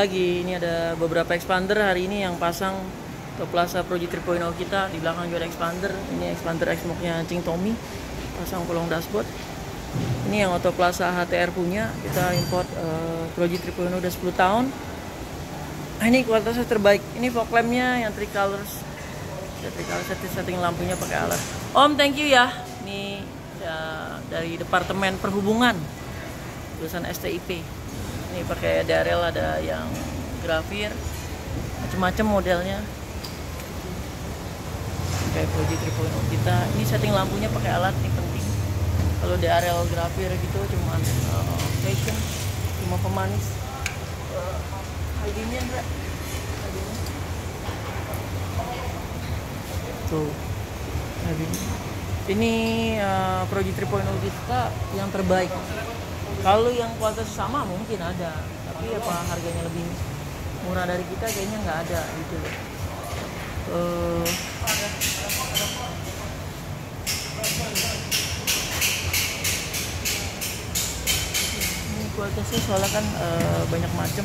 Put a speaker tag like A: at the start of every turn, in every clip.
A: lagi ini ada beberapa expander hari ini yang pasang ke Plaza Proji 3.0 kita. Di belakang juga ada expander. Ini expander X nya Cing Tommy pasang kolong dashboard. Ini yang Auto Plaza HTR punya. Kita import uh, Proji 3.0 udah 10 tahun. Nah, ini kualitasnya terbaik. Ini fog lampnya yang tricolors ya, tricolor setting, setting lampunya pakai alat. Om thank you ya. Ini ya, dari Departemen Perhubungan tulisan STIP ini pakai DRL ada yang grafir. Macam-macam modelnya. Kayak Fuji 3.0 kita. Ini setting lampunya pakai alat ini penting. Kalau DRL grafir gitu cuma uh, fashion cuma pemanis. Uh, enggak tuh. Ini uh, Proji 3.0 kita yang terbaik kalau yang kualitas sama mungkin ada tapi apa harganya lebih murah dari kita kayaknya nggak ada gitu loh. Uh, ini kualitasnya soalnya kan uh, banyak macam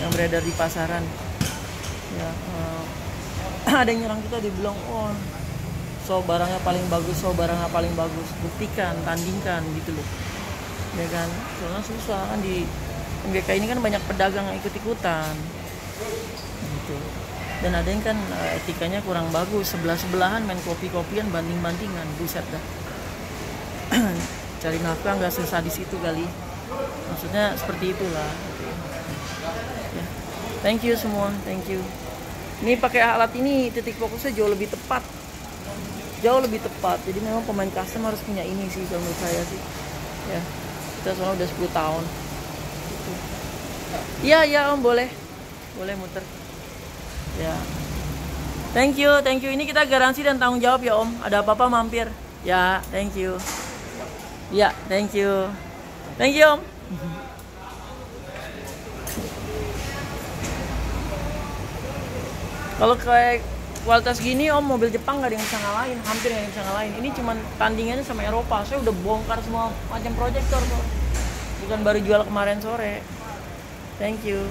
A: yang beredar di pasaran. Ya uh, ada yang nyerang kita dibilang oh so barangnya paling bagus so barangnya paling bagus. Buktikan tandingkan gitu loh ya kan? Soalnya susah kan di MGK ini kan banyak pedagang yang ikut ikutan gitu. Dan ada yang kan eh, etikanya kurang bagus sebelah sebelahan main kopi kopian banding bandingan buset dah. Cari nafkah nggak sesadis itu kali. Maksudnya seperti itulah. Ya. thank you semua thank you. Ini pakai alat ini titik fokusnya jauh lebih tepat. Jauh lebih tepat. Jadi memang pemain custom harus punya ini sih kalau menurut saya sih. Ya kita soalnya udah 10 tahun. Iya iya om boleh. Boleh muter. Ya. Thank you thank you. Ini kita garansi dan tanggung jawab ya om. Ada apa-apa mampir. Ya thank you. Ya thank you. Thank you om. Kalau kayak kualitas gini om mobil Jepang nggak ada yang bisa ngalahin hampir nggak ada yang bisa ngalahin. Ini cuman tandingannya sama Eropa saya udah bongkar semua macam proyektor kok bukan baru jual kemarin sore. Thank you